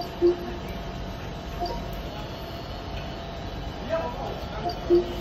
Thank you.